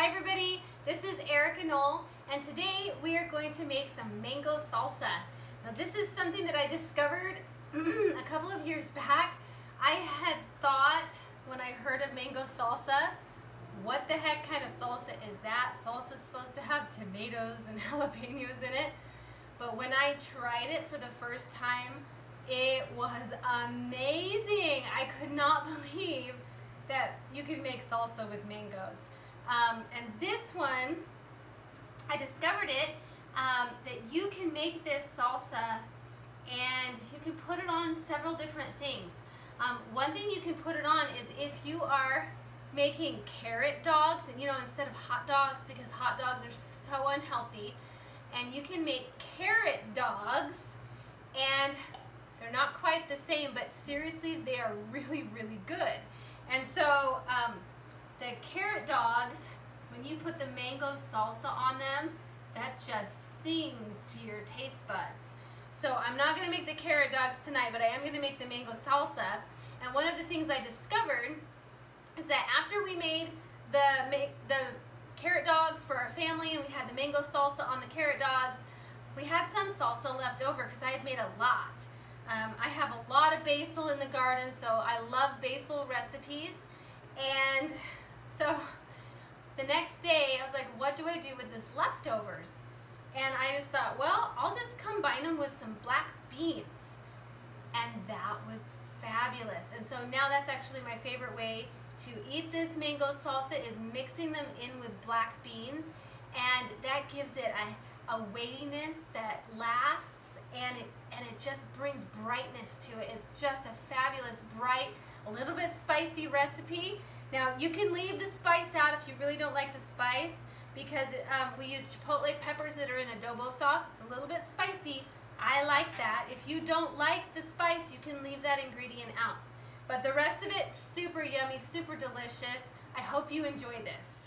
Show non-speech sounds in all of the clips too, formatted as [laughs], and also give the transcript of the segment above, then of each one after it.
Hi everybody, this is Erika Noll and today we are going to make some mango salsa. Now this is something that I discovered [clears throat] a couple of years back. I had thought when I heard of mango salsa, what the heck kind of salsa is that? Salsa is supposed to have tomatoes and [laughs] jalapenos in it. But when I tried it for the first time, it was amazing. I could not [laughs] believe that you could make salsa with mangoes. Um, and this one, I discovered it, um, that you can make this salsa and you can put it on several different things. Um, one thing you can put it on is if you are making carrot dogs, and you know, instead of hot dogs, because hot dogs are so unhealthy, and you can make carrot dogs, and they're not quite the same, but seriously, they are really, really good. And so, um, the carrot dogs, when you put the mango salsa on them, that just sings to your taste buds. So I'm not gonna make the carrot dogs tonight, but I am gonna make the mango salsa. And one of the things I discovered is that after we made the, the carrot dogs for our family and we had the mango salsa on the carrot dogs, we had some salsa left over because I had made a lot. Um, I have a lot of basil in the garden, so I love basil recipes. And so the next day, I was like, what do I do with this leftovers? And I just thought, well, I'll just combine them with some black beans. And that was fabulous. And so now that's actually my favorite way to eat this mango salsa is mixing them in with black beans. And that gives it a, a weightiness that lasts and it, and it just brings brightness to it. It's just a fabulous, bright, a little bit spicy recipe. Now you can leave the spice out if you really don't like the spice because um, we use chipotle peppers that are in adobo sauce. It's a little bit spicy. I like that. If you don't like the spice, you can leave that ingredient out. But the rest of it, super yummy, super delicious. I hope you enjoy this.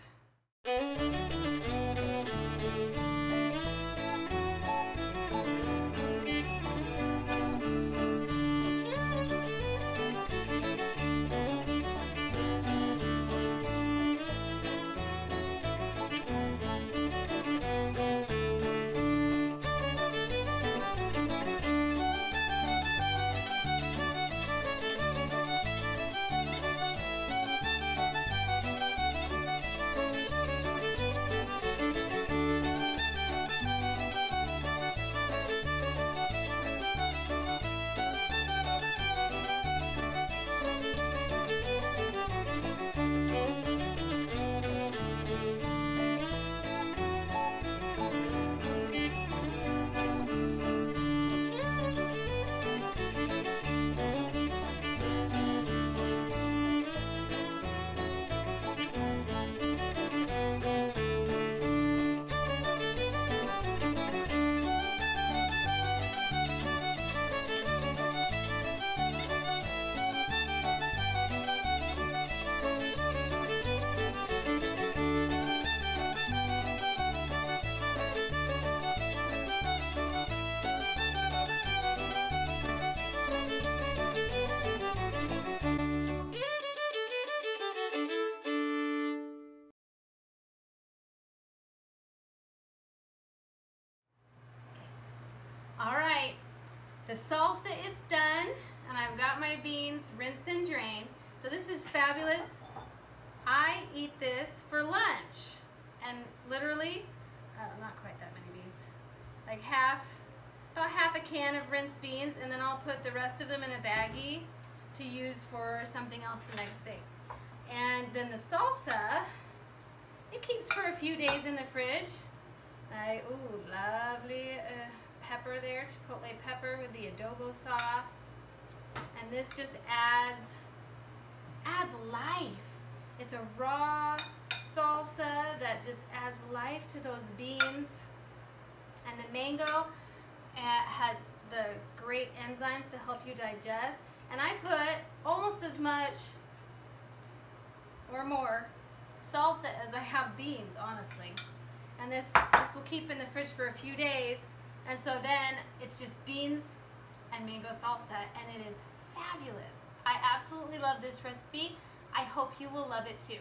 All right, the salsa is done and I've got my beans rinsed and drained. So this is fabulous. I eat this for lunch and literally, uh, not quite that many beans, like half, about half a can of rinsed beans and then I'll put the rest of them in a baggie to use for something else the next day. And then the salsa, it keeps for a few days in the fridge. I, ooh, lovely. Uh, pepper there, chipotle pepper with the adobo sauce. And this just adds, adds life. It's a raw salsa that just adds life to those beans. And the mango uh, has the great enzymes to help you digest. And I put almost as much or more salsa as I have beans, honestly. And this, this will keep in the fridge for a few days and so then it's just beans and mango salsa and it is fabulous. I absolutely love this recipe. I hope you will love it too.